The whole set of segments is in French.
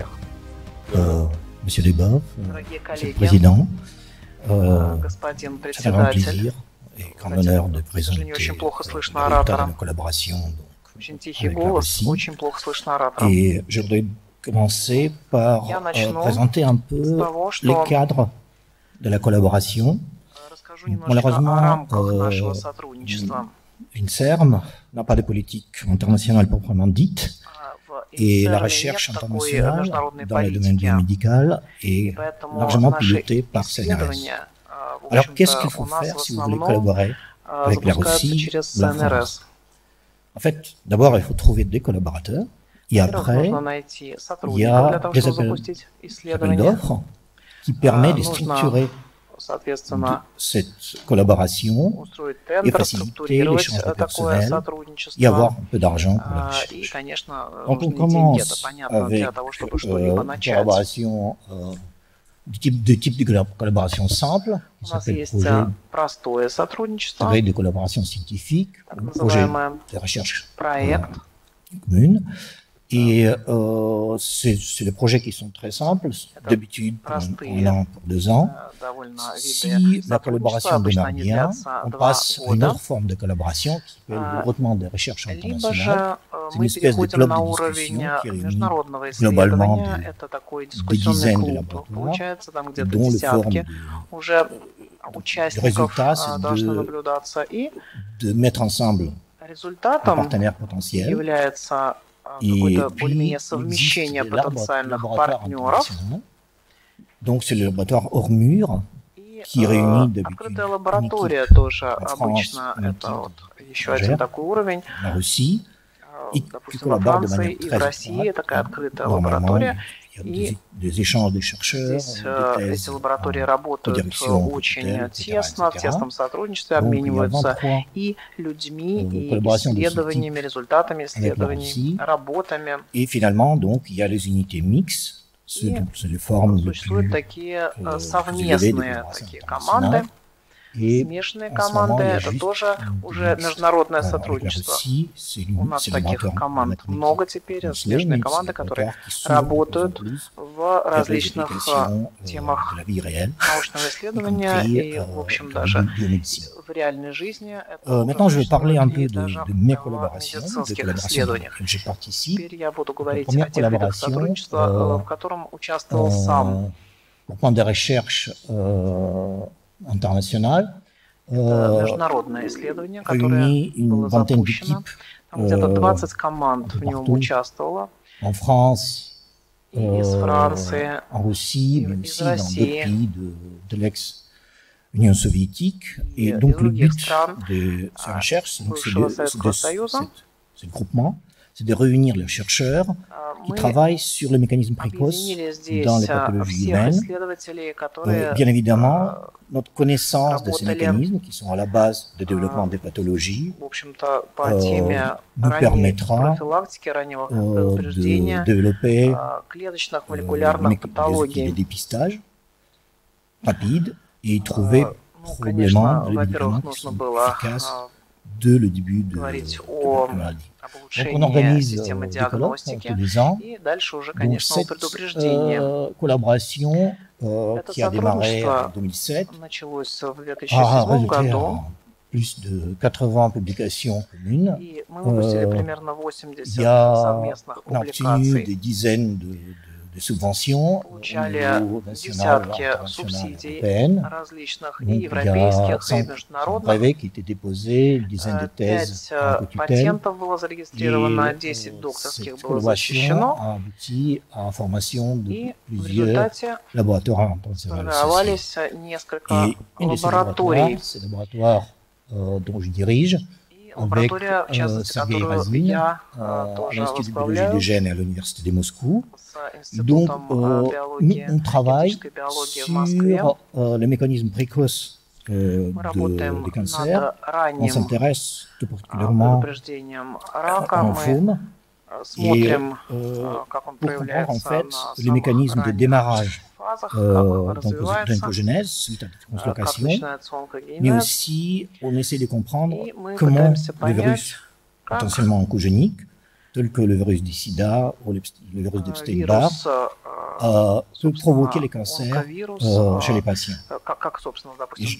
faire euh, Monsieur Debain, euh, Monsieur le Président, euh, c'est un grand plaisir et grand honneur de présenter euh, la collaboration donc, avec la Russie. Et je voudrais commencer par euh, présenter un peu les cadres de la collaboration. Malheureusement, euh, l'INSERM n'a pas de politique internationale proprement dite et la recherche internationale dans le domaine biomédical est largement pilotée par CNRS. Alors qu'est-ce qu'il faut faire si vous voulez collaborer avec la Russie ou la France En fait, d'abord, il faut trouver des collaborateurs. Et après, il y a des appels, appels d'offres qui permettent de structurer соответственно, cette collaboration устроить et тендер, faciliter структурировать l'échange de э, такое personnel сотрудничество. et avoir un peu d'argent pour la А, И, recherche. конечно, Donc on нужны деньги, это commence понятно, avec для того, чтобы euh, что-либо une начать. collaboration euh, du type de type de colla- collaboration simple, У qui нас s'appelle есть projet а, простое сотрудничество, projet de collaboration scientifique, так ou projet называемый de recherche проект. commune. et euh, c'est des projets qui sont très simples, d'habitude pour, un an, pour deux ans. Si la collaboration démarre bien, on passe à une autre forme de collaboration qui est le développement des recherches internationales. C'est une espèce de club de discussion qui réunit globalement des, des dizaines de laboratoires, dont le forum de, de résultat, c'est de, de mettre ensemble un partenaire potentiel. и более-менее совмещение потенциальных партнеров. Donc c'est le laboratoire Ormur qui réunit э, d'habitude лаборатория тоже обычно это вот еще один такой уровень. La Russie, э, допустим, во Франции и в России такая открытая лаборатория, и des échanges de chercheurs, здесь э, thèses, лаборатории работают э, очень тесно, в тесном сотрудничестве, обмениваются и людьми, и исследованиями, результатами исследований, работами. И, finalement, donc, il y a les unités mixtes, и существуют такие э, совместные такие команды, и Смешанные команды – это тоже уже международное сотрудничество. У нас таких команд много теперь, э, смешанные команды, которые работают в различных темах научного исследования и, в общем, даже в реальной жизни. Maintenant, je vais parler un peu de. Теперь я буду говорить о тех видах сотрудничества, э, в котором участвовал сам. Au plan des recherches, euh, internationales Это euh, международное исследование, которое réunit une было vingtaine запущено. d'équipes Там где-то э, 20 команд un peu в нем partout. участвовало. en France, И из euh, Франции, en Russie, и mais из aussi dans d'autres России. pays de, de l'ex-Union soviétique. И Et donc из le других but стран, de ces а, recherches, donc, c'est бывшего de, c'est Советского de- Союза. c'est- c'est le groupement, c'est de réunir les chercheurs э, qui мы travaillent sur les mécanismes précoces объединили здесь dans les э, pathologies всех humaines. исследователей, которые Euh, bien évidemment, э, notre connaissance de ces работали, mécanismes qui sont à la base du développement а, des pathologies в общем-то, по э, теме nous ранней permettra профилактики, раннего euh, de предупреждения développer э, клеточных euh, молекулярных des- des, des патологий. dépistages rapides et trouver Э, Ну, probablement конечно, les во-первых, médicaments qui нужно sont было efficaces э, dès le début de, говорить de о la maladie. об Donc on улучшении organise системы euh, des colloques диагностики tous les ans. и дальше уже, Donc конечно, о cette предупреждении. euh, collaboration euh, Это qui a démarré сотрудничество en 2007 Началось в a 2007 résulté году, en plus de 80 publications communes. и мы выпустили Э, примерно 80 Il y a, совместных on a obtenu публикаций. des dizaines de, de- de subventions au Получали niveau national, десятки international, субсидий européen. различных Donc, и il y a европейских, и 100 международных. brevets qui étaient déposés, une dizaine de Э, qui travaillent sur le mécanisme précoce dans les pathologies humaines. Bien évidemment, notre connaissance de ces mécanismes qui sont à la base du développement des pathologies euh, nous permettra euh, de développer euh, des outils de dépistage rapides et trouver probablement les médicaments qui efficaces c'est le laboratoire euh, dont je dirige, И avec лаборатория, в euh, частности, Sergei которую Razin, я euh, э, à тоже l'Institut de biologie возглавляю des gènes et à l'Université de Moscou. с Donc, Институтом euh, э, nous, биологии, on travaille генетической биологии в Москве. sur euh, les mécanismes précoces euh, Мы de, работаем des cancers. над On ранним s'intéresse tout а, particulièrement предупреждением рака. en Мы faune э, et смотрим, euh, э, как он pour comprendre en проявляется fait на les самых mécanismes de ранних démarrage фазах, euh, как он d'onco- euh, genèse, suite à des translocations, mais aussi on essaie de comprendre comment les virus potentiellement oncogéniques, tels que le virus du sida ou le virus d'Epstein-Barr, euh, provoquer les cancers euh, chez les patients.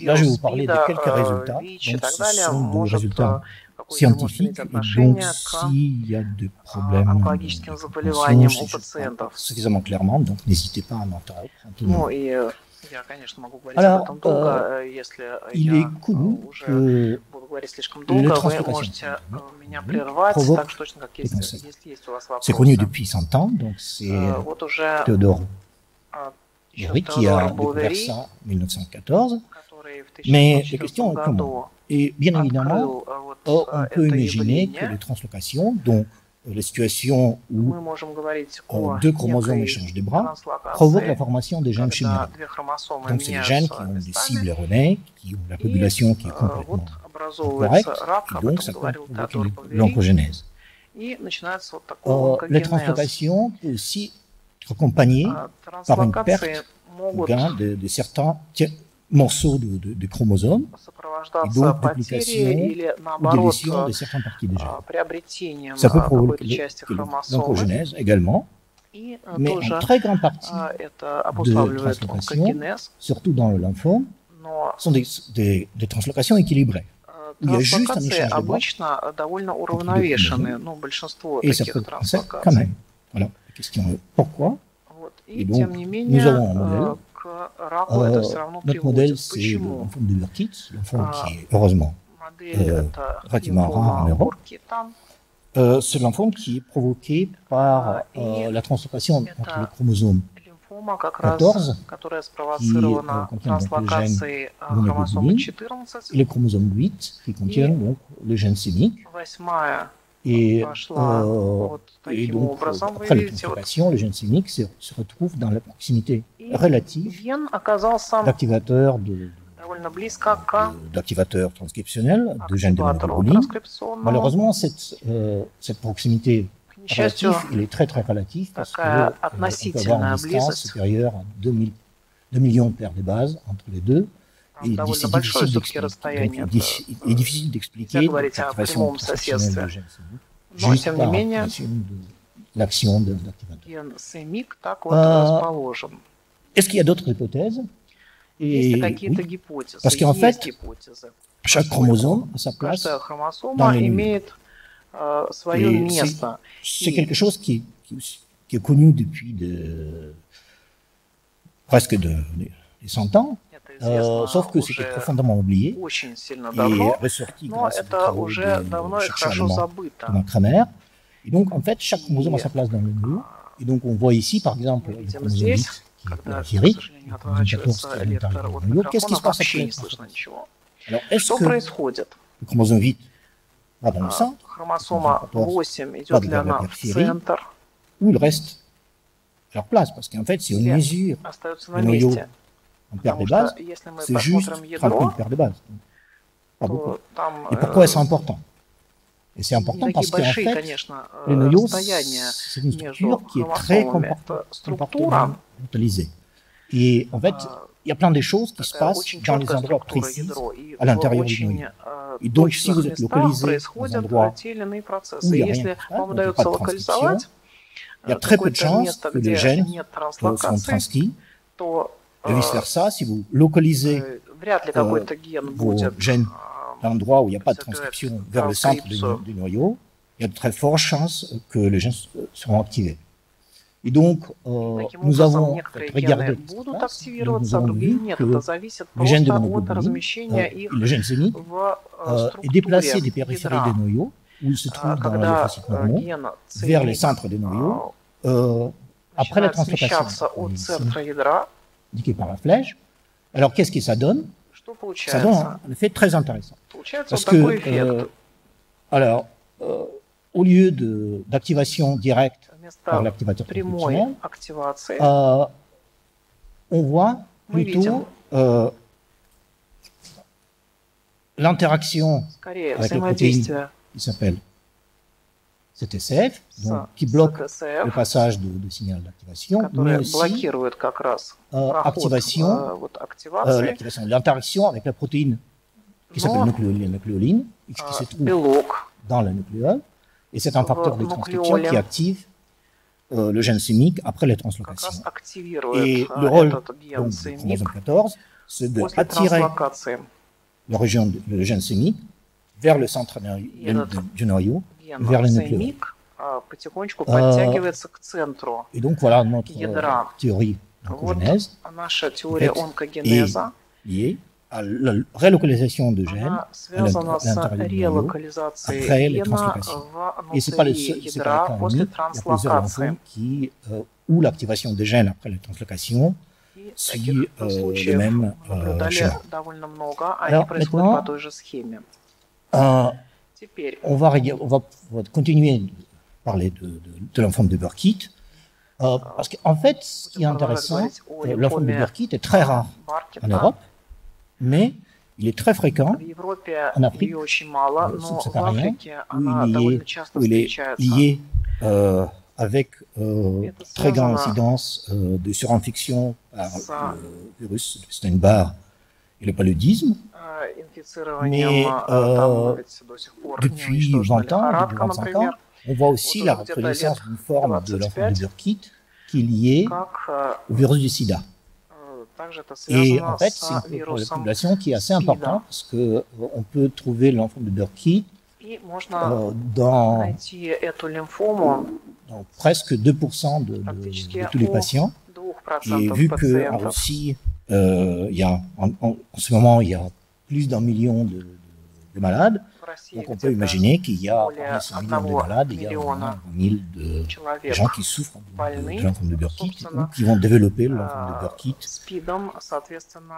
Là, je vais vous parler de quelques résultats. Donc, ce sont des résultats scientifiques. Et donc, s'il y a des problèmes de suffisamment clairement, donc n'hésitez pas à m'entendre. Ну и э, я, конечно, могу говорить Alors, об этом долго, э, если Il я est connu э, уже que буду говорить слишком le долго, вы translocation можете э, меня Mhm. прервать, provoque так что точно как есть, des cancers. если есть у вас вопросы. c'est connu depuis 100 ans, donc c'est Э, Вот уже Théodore э, еще Bouvary qui a Теодор découvert Бовери, ça en 1914. который в Mais 1914 la question est году Et bien évidemment, открыл э, вот oh, э, on peut это imaginer que явление. les translocations, donc euh, la situation où deux chromosomes échangent des bras provoque la formation des gènes chimériques. Donc c'est des gènes qui ont des cibles erronées, qui ont la population qui est complètement correcte, et donc ça provoque l'oncogénèse. La transplantation peut aussi être accompagnée par une perte ou gain de certains morceaux de, de- de chromosomes et сопровождаться donc потерей duplication или ou наоборот délétion de э, certaines parties des gènes. а, приобретением Ça peut а, какой-то provoquer части le- хромосомы. l'oncogénèse également, И э, mais en тоже très grande partie, а, это обуславливает трансформation. онкогенез, surtout dans le lymphome, но sont des, des- des translocations équilibrées. э, Il y a juste un трансплантации échange de брака обычно э, довольно уравновешены, ну, большинство Et ça таких peut cancer quand трансплантаций. même. Voilà. La question est pourquoi Вот. Et И donc, тем не менее, avons un modèle. э, к раку это Euh, все равно Notre modèle, приводит. c'est Почему? l'enfant de Burkitt, l'enfant Ah. qui est, heureusement, Модель euh, это relativement rare en лимфома Europe. Буркита. euh, c'est l'enfant qui est provoqué par Ah, et euh, la translocation это entre le chromosome Лимфома как раз, 14, которая спровоцирована qui, euh, contient donc le транслокацией э, dont les хромосомы globulines, 14. et le chromosome 8 qui contient donc le gène sémique. Восьмая Et, пошла euh, вот et таким donc, образом. après Вы la видите, вот. translocation, le gène sémique se, se retrouve dans la proximité И relative ген оказался d'activateurs de, довольно близко к de- d'activateurs transcriptionnels, de gènes de активатору globulines. транскрипционному. Malheureusement, cette, euh, cette proximité К несчастью, relative, il est très très relatif parce que такая euh, on peut avoir относительная une distance близость. supérieure à 2000, 2 millions de paires de bases entre les deux. там Et довольно c'est большое difficile все-таки d'expliquer. расстояние. Donc, это, diffi- il est difficile d'expliquer нельзя говорить о l'activation прямом transcriptionnelle соседстве. du gène sémique Но, juste тем не par менее, activation de l'action de l'activateur. ген семик так вот А, расположен. Est-ce qu'il y a d'autres hypothèses Есть ли Et какие-то oui, гипотезы? Parce qu'en Есть fait, гипотезы. chaque chromosome a sa place. Каждая dans хромосома les имеет э, свое Et место. C'est И- quelque chose qui, qui, qui est connu depuis de, presque de, des 100 ans, Это euh, известно sauf que c'était уже profondément oublié очень сильно et давно, ressorti но grâce aux это travaux уже de давно и chercheurs хорошо allemands забыто. Thomas Kramer. Et donc, en fait, chaque chromosome a Et- sa place dans le noyau. Et donc, on voit ici, par exemple, Мы le видим chromosome здесь, 8, qui est когда, к périphérique, сожалению, le chromosome 14 отворачивается qui est à лектор l'intérieur от du noyau. Qu'est-ce qui se микрофона, passe après вообще la не слышно translocation ничего. Alors, est-ce Что que происходит? le chromosome 8 va dans le А, centre Хромосома 14 8 идет va ли vers la она в périphérie центр, ou il reste à leur place Parce qu'en fait, si on Или mesure остается на Le noyau on perd des bases. C'est juste Krakow, on perd des bases. Pas beaucoup. Et pourquoi c'est important? Et c'est important parce qu'en fait, le noyau, c'est une structure qui est très comportementalisée. Et en fait, il y a plein de choses qui se passent dans les endroits précis à l'intérieur du noyau. И donc, si vous êtes localisé dans endroits où il n'y a rien, on ne pas de transcription, il y a très peu de chances que les gènes soient transcrits et vice-versa, si vous localisez euh, vos gènes l'endroit où il n'y a pas de transcription vers le centre du, noyau, il y a de très fortes chances que les gènes seront activés. Et donc, nous avons regardé place, nous avons vu que le de euh, le gène zénith, euh, est déplacé des périphéries des noyaux, où il se trouve dans les ovocytes normaux, vers les centres des noyaux, euh, après la translocation indiqué par la flèche. Alors qu'est-ce que ça donne? Ça donne un, effet très intéressant. Parce que, euh, alors, euh, au lieu d'activation directe par l'activateur fonctionnel, euh, on voit plutôt euh, l'interaction avec le protéine qui s'appelle CTCF, с, donc, qui bloque с le КСФ, passage de, de signal d'activation, mais которое aussi блокирует как раз euh, проход activation, э, вот, euh, активации, l'activation, l'interaction avec la protéine qui s'appelle но nucléoline, nucléoline, et qui э, se trouve белок, dans le nucléole, Et c'est un facteur de в transcription qui нуклеоле active euh, le gène sémique après la как раз translocation. активирует Et э, le rôle этот ген donc, du цемик chromosome 14, c'est de после attirer транслокации. la région de- le gène sémique vers le centre noyau- Et notre- du- du noyau. Ген Vers les nucléoles. цемик а, потихонечку А, подтягивается к центру. Et donc voilà notre euh, Ядра. théorie Вот d'oncogenèse наша теория fait, онкогенеза, liée à la relocalisation de gènes она связана с l'intérieur du noyau, релокализацией après les гена translocations. в Et c'est pas le внутри seul, c'est pas ядра le cas после unique. Il y a plusieurs транслокации. lymphomes qui, euh, où l'activation des gènes après la translocation И suit таких euh, le случаев même euh, наблюдали schéma. довольно много, они Alors, происходят maintenant- по той же схеме. Euh, Теперь on va, on va, continuer de parler de, de, de l'enfant de Burkitt. Euh, parce qu'en fait, ce qui est intéressant, l'enfant de Burkitt est très rare en Europe, mais il est très fréquent en Afrique. subsaharienne, où, où il est euh, lié, euh, avec euh, très grande incidence de surinfection par le virus de Steinbar le paludisme. Mais euh, depuis 20 ans, depuis 25 ans, on voit aussi la reconnaissance d'une forme de l'enfant de Burkitt qui est liée au virus du sida. Et en fait, c'est une population qui est assez importante parce qu'on euh, peut trouver l'enfant de Burkitt euh, dans, presque 2% de, de tous les patients. Et vu qu'en Russie, euh, il y a, en, ce moment, il y a plus d'un million de, malades. Donc on peut imaginer qu'il y a parmi ces millions de malades, il y a un mille de gens qui souffrent de, de l'enfant de Burkitt ou qui vont développer l'enfant de Burkitt.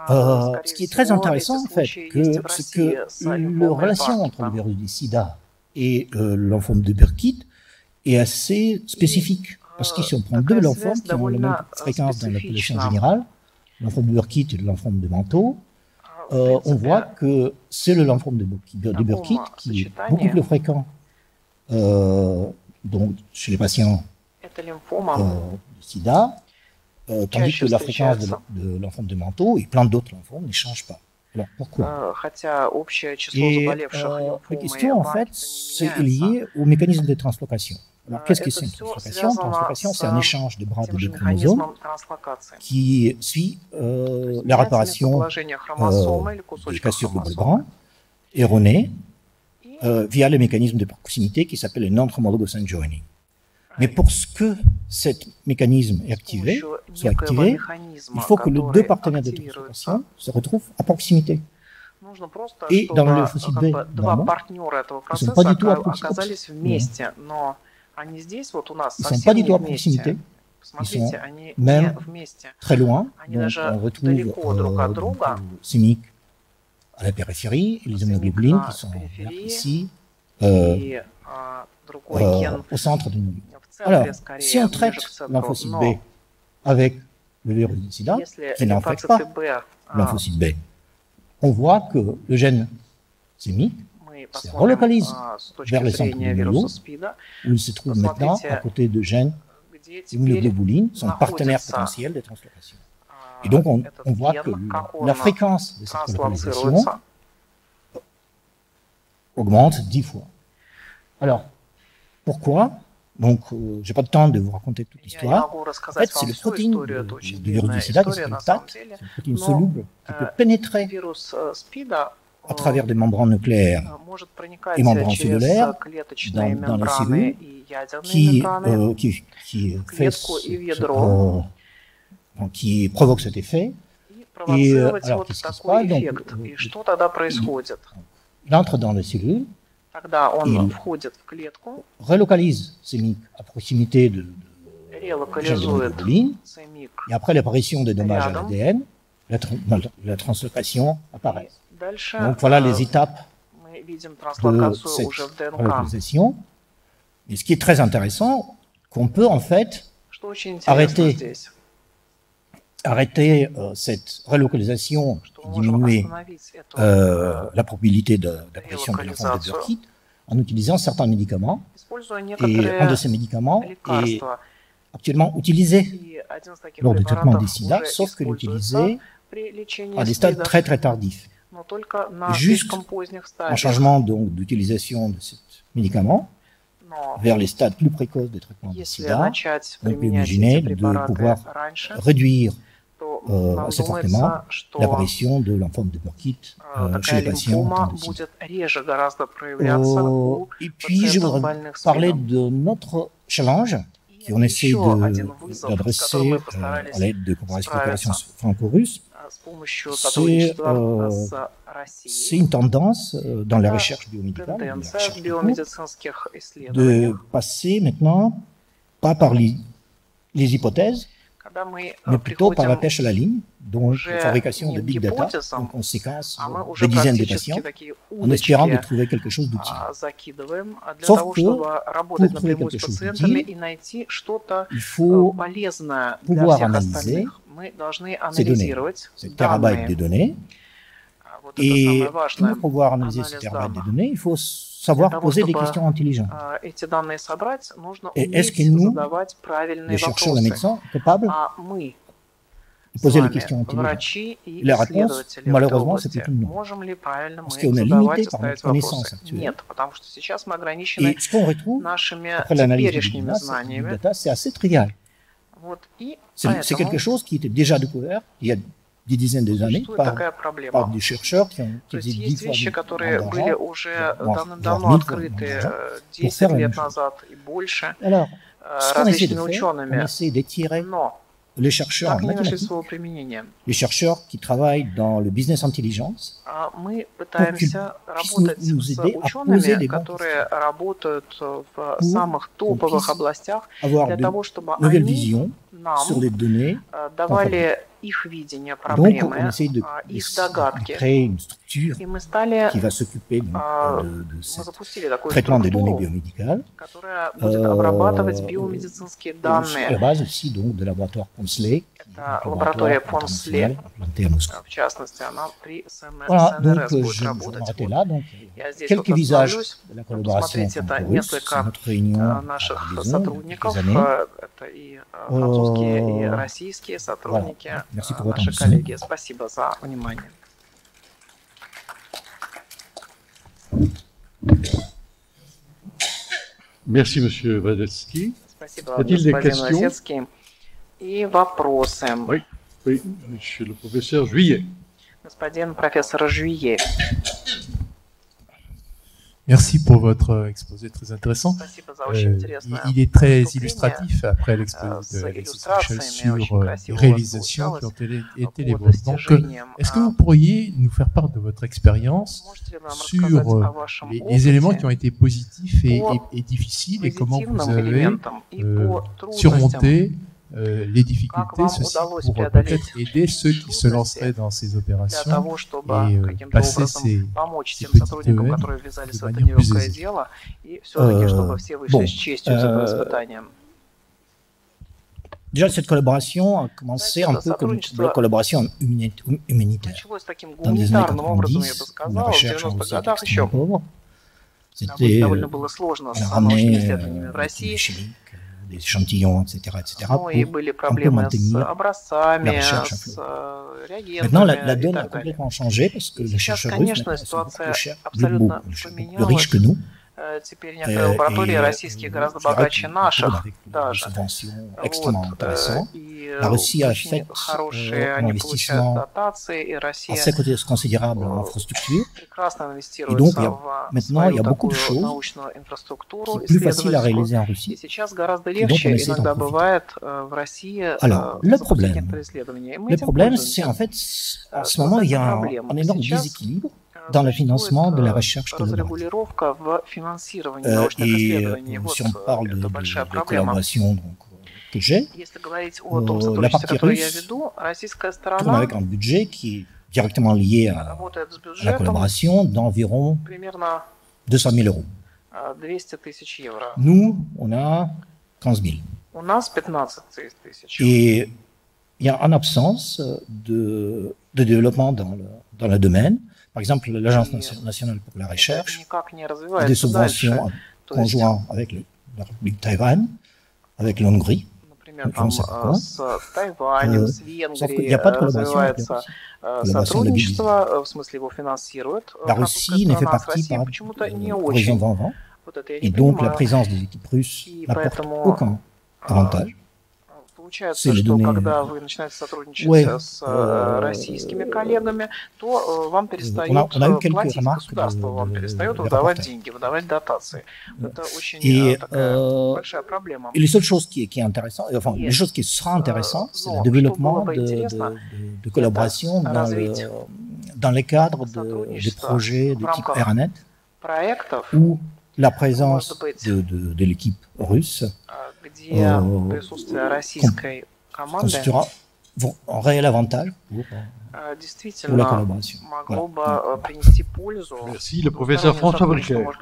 Э, ce qui est très intéressant en fait, que, ce que la relation entre le virus du sida et euh, l'enfant de Burkitt est assez spécifique. Parce que si on prend deux l'enfant qui ont la même fréquence dans la population générale, L'amphore de Burkitt et le lymphome de Manteau, euh, on voit que c'est le lymphome de, Burkitt qui est beaucoup plus fréquent. Euh, donc, chez les patients euh, de sida, tandis que la fréquence de, de lymphome de Manteau et plein d'autres lymphomes ne change pas. Alors pourquoi? Et la question, en fait, c'est lié au mécanisme de translocation. Alors, qu'est-ce que c'est une translocation Translocation, c'est un échange de bras de deux chromosomes qui suit euh, la réparation euh, du cassure de Bolbrand, erronée, euh, via le mécanisme de proximité qui s'appelle le non-homologous joining. Mais pour ce que ce mécanisme est activé, soit activé, il faut que les deux partenaires de translocation se retrouvent à proximité. Et dans le fossile B, normalement, ils ne sont pas du tout à proximité. Ils ne sont pas du tout à proximité. Ils sont même très loin. Donc on retrouve euh, Simic à la périphérie, et les hémoglobines qui sont ici, euh, euh, au centre de nous. Alors, si on traite lymphocyte B avec le virus du sida, qui n'infecte pas lymphocyte B, on voit que le gène sémique se relocalise vers les centres de SPIDA, où il se trouve maintenant à côté de gènes immunoglobulines, son partenaire potentiel des translocations. Et donc, on, voit que la fréquence de cette relocalisation augmente dix fois. Alors, pourquoi? Donc, euh, j'ai pas le temps de vous raconter toute l'histoire. En fait, c'est le protéine du virus du sida qui c'est une protéine soluble qui peut pénétrer à travers des membranes nucléaires. Et membranes cellulaires dans, dans les cellules qui, euh, qui, qui, fait ce, euh, qui provoque cet effet. Et euh, alors, qu'est-ce qui se passe? Donc, euh, il, entre dans les cellules, il relocalise ces mic à proximité de, de, et après l'apparition des dommages à l'ADN, la, tra la translocation apparaît. Donc voilà les étapes de possession. Et ce qui est très intéressant, qu'on peut en fait arrêter, arrêter euh, cette relocalisation diminuer euh, la probabilité d'apparition de, de l'enfance de Burkitt en utilisant certains médicaments. Et un de ces médicaments est actuellement utilisé lors du traitement des sida, sauf que l'utiliser à des stades très très tardifs juste changement donc d'utilisation de ce médicament vers les stades plus précoces des traitements de sida, on peut imaginer de pouvoir réduire euh, assez fortement l'apparition de l'enfant de Burkitt euh, chez les patients. Euh, et puis, je voudrais parler de notre challenge qu'on essaie d'adresser euh, à l'aide de coopération franco-russe c'est une tendance dans la recherche biomédicale, de, passer maintenant pas par les, hypothèses, mais plutôt par la pêche à la ligne, donc la fabrication de big data, donc on séquence des dizaines de patients, en espérant de trouver quelque chose d'utile. Sauf que pour trouver quelque chose d'utile, il faut pouvoir analyser ces données, ces terabytes de données. Et pour pouvoir analyser ces terabytes de données, il faut savoir poser des questions intelligentes. Et est-ce que nous, les chercheurs, les médecins, capables de poser les questions intelligentes? la réponse, malheureusement, c'est plutôt non. Parce qu'on est limité par notre connaissance actuelle. Et ce qu'on retrouve après l'analyse de data, c'est assez trivial. C'est quelque chose qui était déjà découvert il y a des dizaines d'années par, par des chercheurs qui ont utilisé dix fois d'argent, pour faire la même chose. Alors, ce qu'on essaie de faire, on essaie d'étirer les chercheurs en mathématiques, les chercheurs qui travaillent dans le business intelligence, pour qu'ils puissent nous aider à poser des bons avoir de nouvelles visions sur les données, donc, on essaye de, créer une structure qui va s'occuper de, ce traitement des données biomédicales euh, sur la base aussi donc, de laboratoires Consley А, лаборатория Фонсле, а, в частности, она при СНРС будет работать. Вот. Я здесь вот остановлюсь. Посмотрите, это несколько а, наших сотрудников. Это и французские, и российские сотрудники, наши коллеги. Спасибо за внимание. Merci, Monsieur Vadetsky. Спасибо, господин Васецкий. Лосецкий. И вопросы. Oui. Oui, Monsieur le professeur Juillet. Господин профессор Жюе. Merci pour votre euh, exposé très intéressant. Спасибо за очень Euh, интересное il il est très выступление. illustratif après Euh, l'exposé с de Alexis Michel иллюстрациями sur очень euh, les красиво у вас réalisations qui ont получалось été, été по les vôtres. Donc, euh, достижениям. est-ce que А, vous pourriez nous faire part de votre expérience Можете ли нам sur рассказать euh, о вашем les, опыте les éléments qui ont été positifs et, по et- et difficiles et comment vous позитивным avez элементам и euh, по трудностям? surmonté euh, les difficultés ceci pour peut-être aider ceux qui se lanceraient dans ces opérations et euh, passer ces, ces petites de manière plus aisée. Euh, bon, э, Déjà, cette collaboration a commencé un peu comme euh, la collaboration humanitaire. Dans les années 90, la recherche en Russie extrêmement pauvre, c'était ramené euh, l'échantillon, etc. etc. Oui, pour, Maintenant, la, la donne a complètement changé parce que les chercheurs russes, sont plus, plus, plus riches que nous Э, Теперь Euh, некоторые лаборатории et, российские euh, гораздо je dirais богаче qu'ils наших retournent avec des даже. subventions Вот, extrêmement э, intéressantes. И La Russie a очень fait, хорошие euh, они un получают investissement дотации, и Россия assez côté- considérable en infrastructure. прекрасно инвестируется donc, il y a- в maintenant, свою il y a beaucoup de такую choses научную инфраструктуру C'est plus facile à исследовательскую. réaliser en И Russie. сейчас гораздо donc, on легче essaie d'en иногда profiter. бывает э, в России э, Alors, le запустить problème- некоторые исследования. И мы Le этим problème, пользуемся. c'est en fait, en Euh, ce moment, il y a un, problème. un énorme Сейчас, déséquilibre Э, dans le financement de la recherche collaborative. Euh, euh, et euh, si on parle de, de, collaboration donc, que j'ai, euh, la partie russe tourne avec un budget qui est directement lié à, la collaboration d'environ 200 000 euros. Nous, on a 15 000. Et il y a en absence de, développement dans dans le domaine. Par exemple, l'Agence Et- nation- nationale pour la Это recherche, никак не des развивается дальше. subventions То есть, conjointes avec le- la République de Taïwan, avec la Hongrie. например, je там ne sais pas э, quoi. с Тайванем, Euh, с Sauf qu'il Венгрией n'y a pas de э, collaboration avec la развивается Russie. э, Collaboration de сотрудничество, э, в смысле его финансирует. э, La французская Russie ne fait страна, с partie Россией par почему-то не euh, очень. Horizon 2020. Вот это я Et не donc la понимаю. présence des équipes russes И n'apporte поэтому, aucun avantage. Получается, Если что думаю, когда вы начинаете сотрудничать ouais, с э, euh, российскими коллегами, то э, вам перестают on a- on a eu э, quelques платить remarques государство, de- вам de- перестает de выдавать rapporteurs. деньги, выдавать дотации. Это очень Et, э, такая euh, большая проблема. Et les seules choses qui, qui est intéressant, enfin, Yes. les choses qui sera intéressantes, c'est non, le développement что было бы de, de, интересно, de- de collaboration это dans, le, развить dans les cadres de, des сотрудничество projets в de type рамках Airnet, Проектов, où la présence Может быть. de, de, de l'équipe russe э, где euh, присутствие российской команды constituera vont- un réel avantage pour, э, pour la действительно collaboration. могло бы Voilà. э, принести пользу. Merci, le professeur двустороннему François сотрудничеству, Briquet. Может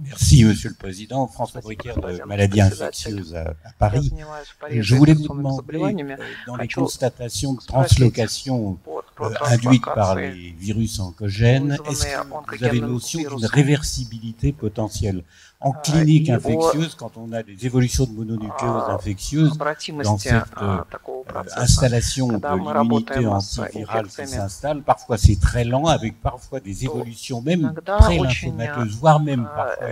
Merci, Monsieur le Président. François Bricaire de Maladies infectieuses à, Paris. Je voulais vous demander, euh, dans les constatations de translocation euh, induites par les virus oncogènes, est-ce que vous avez notion d'une réversibilité potentielle En clinique infectieuse, quand on a des évolutions de mononucléose infectieuse, dans cette euh, installation de l'immunité antivirale qui s'installe. Parfois, c'est très lent, avec parfois des évolutions même pré-lymphomateuses, voire même parfois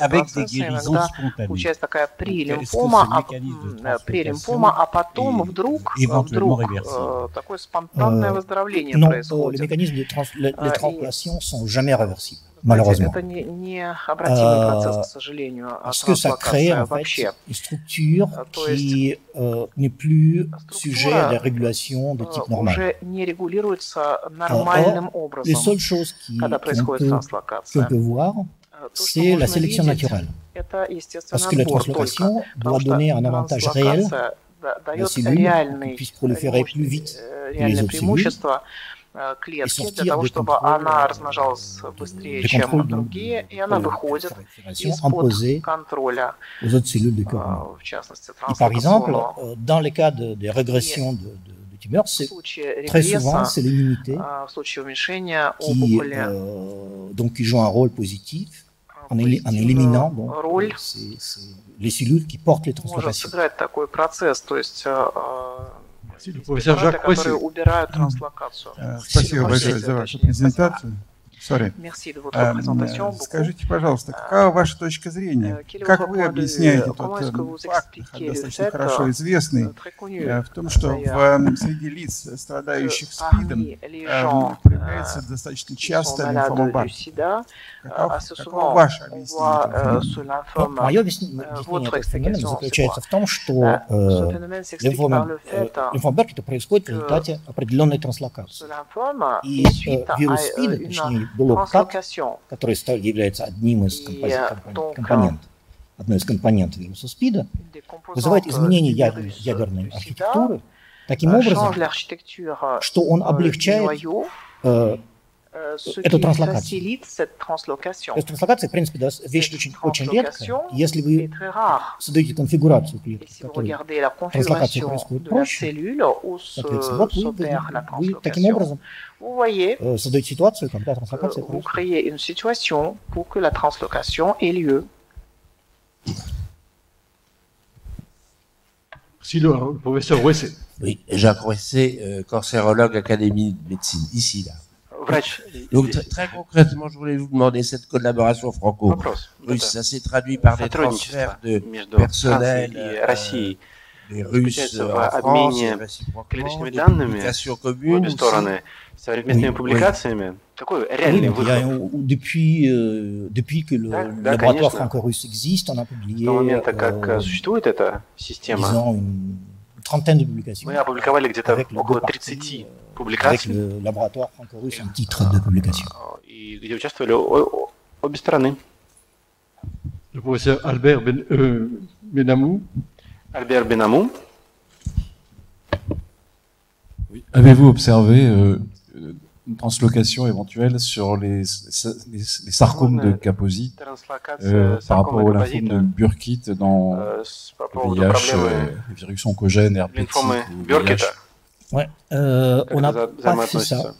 avec des guérisons spontanées. Est-ce que ce mécanisme de transmutation est éventuellement réversible euh, Non, euh, les mécanismes de, trans de translation sont jamais réversibles malheureusement. parce que ça crée une structure qui n'est plus sujet à la régulation de type normal. Les seules choses qu'on peut, voir, c'est la sélection naturelle. Parce que la transplantation doit donner un avantage réel à la cellule qui puisse proliférer plus vite que les autres. клетки для sortir того, des чтобы contrôles, она euh, размножалась de- быстрее, des чем contrôles de- другие, и она de выходит prolifération из-под imposés контроля, aux autres cellules du э, corps. в частности, Et par exemple, трансплантационного. euh, dans les cas de, des régressions de, de, de tumeurs, В c'est случае très souvent регресса, c'est l'immunité э, в случае уменьшения qui, опухоли, euh, donc, qui joue un rôle positif э, en, éli- en позитивную éliminant donc, роль c'est- c'est les cellules qui portent les может translocations. сыграть такой процесс, то есть Спасибо. Жак, спасибо. убирают транслокацию. Э, спасибо большое за вашу презентацию. Sorry. Merci de votre эм, présentation. Скажите, пожалуйста, какая ваша точка зрения? Как вы объясняете тот э, факт, э, достаточно хорошо известный, в том, что в, среди лиц, страдающих СПИДом, проявляется достаточно часто лимфомобар? Каково ваше объяснение? Мое объяснение этого феномена заключается в том, что лимфомобар это происходит в результате определенной транслокации. И э, вирус СПИДа, точнее, блок CAT, который является одним из компози- компонентов, одной из компонентов вируса СПИДа, вызывает изменения ядер, ядерной архитектуры таким образом, что он облегчает noyau, э, euh, ce эту qui транслокацию. facilite cette translocation. То есть транслокация, в принципе, да, вещь очень, очень редкая. Translocation Если est вы très rare. создаете конфигурацию Et клетки, si vous которая, regardez la translocation configuration происходит de la проще, cellule où se- соответственно, вот вы, s'opère la вы, вы таким translocation, образом vous voyez, э, sоздаете ситуацию, когда euh, транслокация vous происходит. créez une situation pour que la translocation ait lieu. Merci, le, le professeur Wessé. Oui, Jacques Roisset, euh, cancérologue Académie de médecine, ici, là. Врач. Donc, здесь. tr- très concrètement, je voulais vous demander cette collaboration franco-russe, Вопрос. Вот это ça s'est traduit par des сотрудничество transferts de между personnel, Францией и euh, Россией des Russes заключается euh, в en France, обмене et réciproquement, клеточными des данными publications в communes обе aussi. стороны, совместными Oui, публикациями. Такой Oui, реальный donc il y a- выход. depuis, euh, depuis que le Да, le да, laboratoire конечно. franco-russe existe, on a С publié того момента, как euh, э, существует эта система, disons, une trentaine de publications мы опубликовали где-то avec les deux около parties, 30 euh, avec публикаций, le laboratoire franco-russe en titre de publication. э, и где участвовали о- о- обе стороны. Le professeur Albert ben, euh, Benamou. Альбер Бенаму, Oui. Avez-vous observé euh, une translocation éventuelle sur les, les, les sarcomes de Kaposi транслокация euh, par rapport саркомы au lymphome de композита, Burkitt dans э, с- по le поводу VIH, проблемы euh, les virus oncogènes, herpétiques лимфомы ou Бёркета, VIH Ouais, euh, как on n'a это за- pas fait ça взаимоотносится.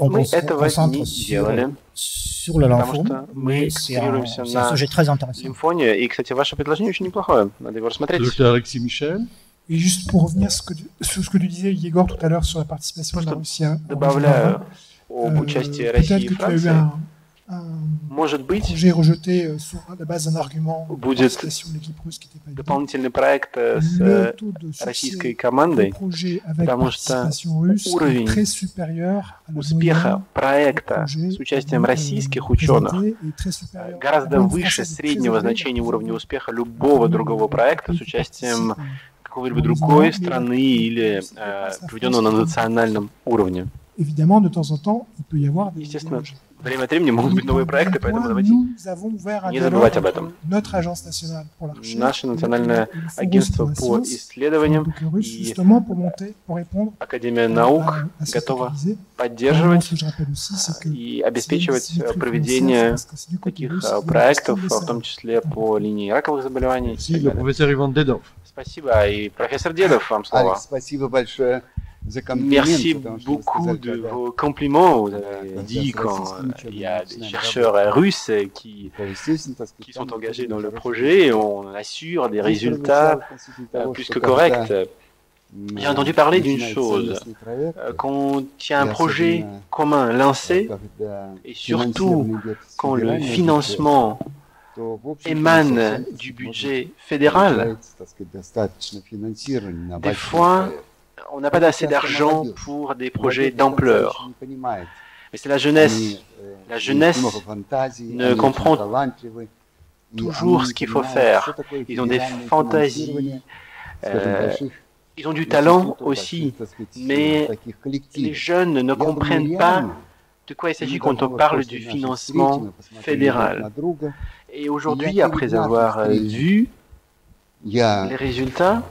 On Мы se этого concentre не sur- делали. sur le Потому lymphome, что мы mais c'est un, концентрируемся c'est un на sujet très intéressant. лимфоне. И, кстати, ваше предложение очень неплохое. Надо его Le рассмотреть. docteur Alexis Michel. Et juste pour revenir ce que, sur ce que tu disais, Yegor, tout à l'heure sur la participation de la Russie. à- au Добавляю Euh, об участии России и Франции, может быть, будет дополнительный проект э, с э, российской командой, потому что уровень успеха э, проекта с участием российских ученых гораздо выше среднего значения уровня успеха любого другого проекта с участием какой-либо другой страны или э, проведенного на национальном уровне évidemment, de temps en temps, il peut y avoir des... Время от времени могут быть новые проекты, поэтому давайте не забывать об этом. Наше национальное агентство по исследованиям и Академия наук готова поддерживать а, и обеспечивать э, проведение таких э, проектов, в том числе по линии раковых заболеваний. Спасибо, а, и профессор Дедов, вам слово. Алекс, спасибо большое. Merci beaucoup de vos compliments. Vous avez dit quand euh, il y a des chercheurs russes qui, sont engagés dans le projet, on assure des résultats euh, plus que corrects. J'ai entendu parler d'une chose, euh, quand il y a un projet commun lancé, et surtout quand le financement émane du budget fédéral, des fois, on n'a pas assez d'argent pour des projets d'ampleur. Mais c'est la jeunesse. La jeunesse ne comprend toujours ce qu'il faut faire. Ils ont des fantaisies. Euh, ils ont du talent aussi, mais les jeunes ne comprennent pas de quoi il s'agit quand on parle du financement fédéral. Et aujourd'hui, après avoir euh, vu les résultats,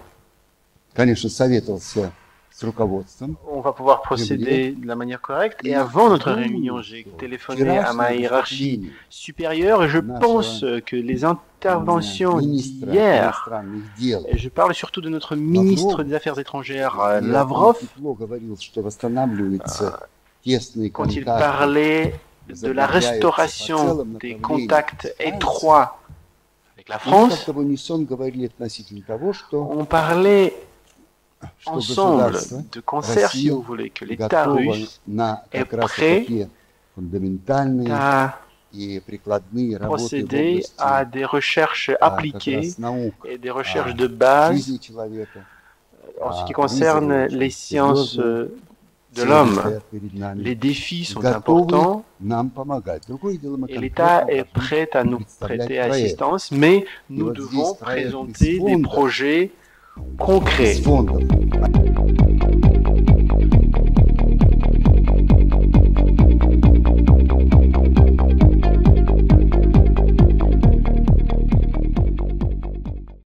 конечно, советовался с руководством. on va pouvoir procéder de la manière correcte. Et avant notre réunion, j'ai téléphoné à ma hiérarchie выступление supérieure et je National- pense que les interventions министра d'hier, иностранных дел et je parle surtout de notre ministre des Affaires étrangères, euh, Lavrov, Тепло говорил, что восстанавливаются тесные quand il контакты. parlait de la restauration des contacts étroits avec la И France, как-то в унисон говорили относительно того, что, on parlait что ensemble de concert, si vous voulez, que l'État russe est prêt à procéder à des recherches appliquées et des recherches de base euh, en ce qui concerne les sciences euh, de l'homme. Les défis sont importants et l'État est prêt à nous prêter assistance, mais nous devons présenter des projets concrets. Bye.